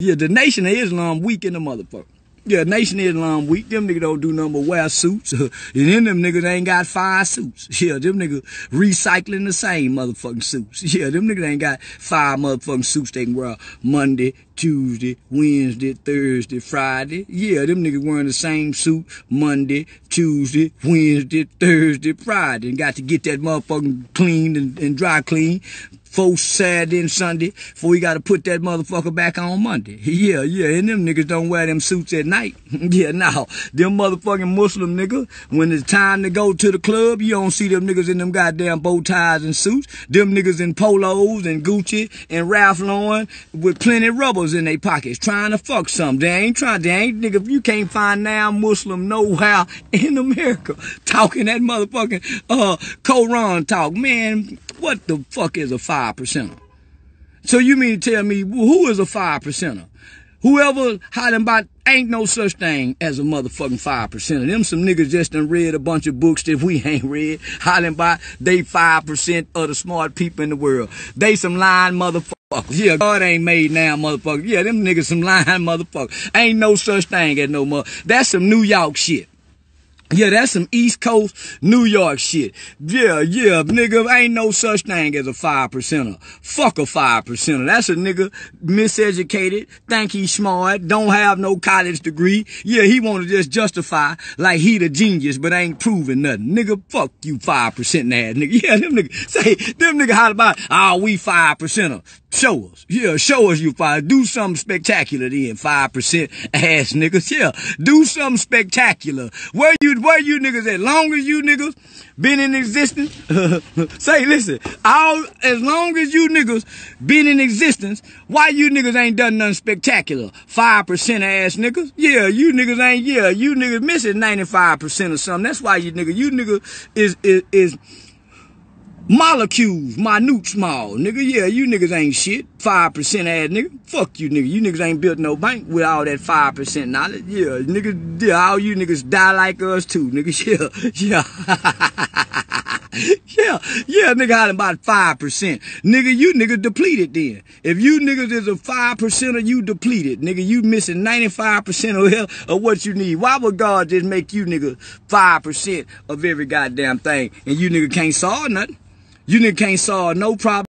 Yeah, the Nation of Islam weak in the motherfucker. Yeah, Nation of Islam weak. Them niggas don't do nothing but wear suits. and then them niggas ain't got five suits. Yeah, them niggas recycling the same motherfucking suits. Yeah, them niggas ain't got five motherfucking suits they can wear Monday, Tuesday, Wednesday, Thursday, Friday. Yeah, them niggas wearing the same suit Monday, Tuesday, Wednesday, Thursday, Friday. And got to get that motherfucking cleaned and, and dry clean for Saturday and Sunday before we got to put that motherfucker back on Monday. Yeah, yeah, and them niggas don't wear them suits at night. yeah, now, them motherfucking Muslim niggas, when it's time to go to the club, you don't see them niggas in them goddamn bow ties and suits. Them niggas in polos and Gucci and Ralph Lauren with plenty rubbers in their pockets trying to fuck something. They ain't trying, they ain't, nigga, you can't find now Muslim know-how in America talking that motherfucking, uh, Koran talk. Man, what the fuck is a five percenter? So you mean to tell me who is a five percenter? Whoever hiding about ain't no such thing as a motherfucking five percenter. Them some niggas just done read a bunch of books that we ain't read. Hiding about they five percent of the smart people in the world. They some lying motherfuckers. Yeah, God ain't made now, motherfucker. Yeah, them niggas some lying motherfuckers. Ain't no such thing as no mother. That's some New York shit. Yeah, that's some East Coast New York shit. Yeah, yeah, nigga, ain't no such thing as a five percenter. Fuck a five percenter. That's a nigga miseducated, think he's smart, don't have no college degree. Yeah, he wanna just justify like he the genius, but ain't proving nothing. Nigga, fuck you five percent ass nigga. Yeah, them nigga say them nigga how about ah oh, we five percenter. Show us. Yeah, show us you five. Do something spectacular then, five percent ass niggas. Yeah, do something spectacular. Where you where you niggas at? Long as you niggas been in existence, say listen, all as long as you niggas been in existence, why you niggas ain't done nothing spectacular? Five percent ass niggas? Yeah, you niggas ain't yeah, you niggas missing 95% or something. That's why you niggas, you niggas is is is molecules, minute small, nigga. Yeah, you niggas ain't shit. Five percent ass nigga. Fuck you nigga. You niggas ain't built no bank with all that five percent knowledge. Yeah, nigga. Yeah, all you niggas die like us too, nigga. Yeah, yeah. yeah, yeah, nigga had about 5%. Nigga, you niggas depleted then. If you niggas is a 5% of you depleted, nigga, you missing 95% of, hell of what you need. Why would God just make you nigga 5% of every goddamn thing and you nigga can't solve nothing? You nigga can't solve no problem.